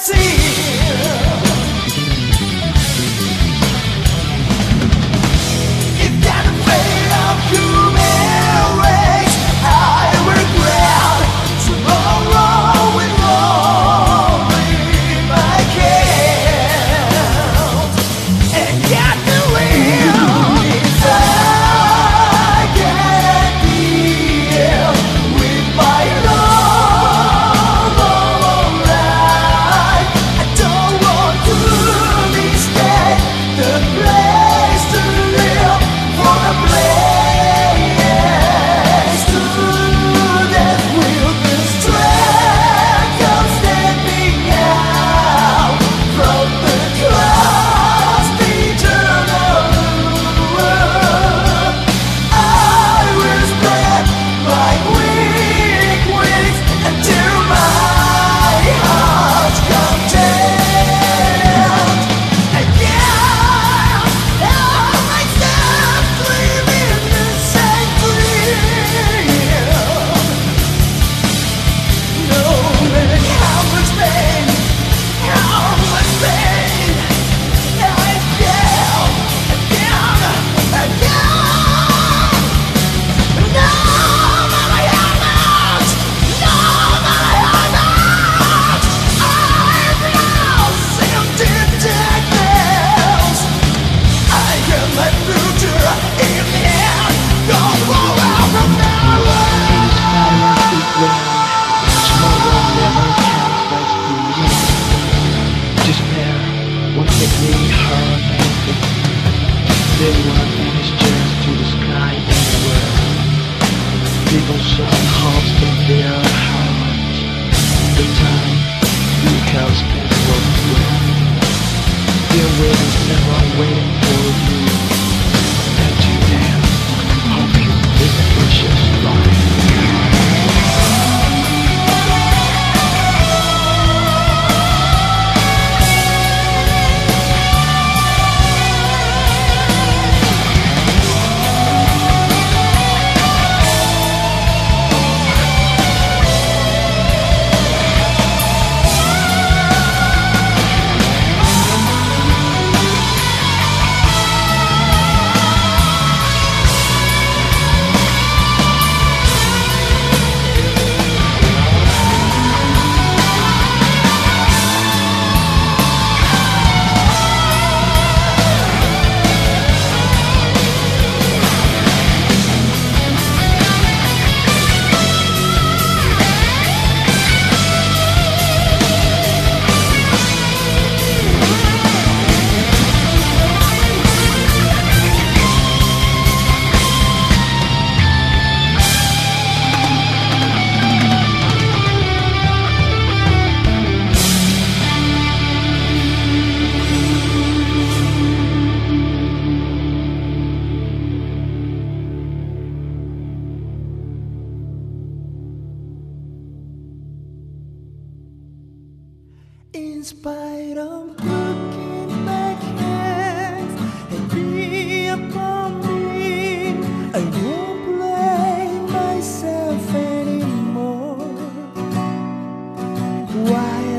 see just to the sky and the world. People shout hopes in their heart. The time you can spend was well. They're waiting, never waiting for you. In spite of looking back hands and be upon me, I won't blame myself anymore. While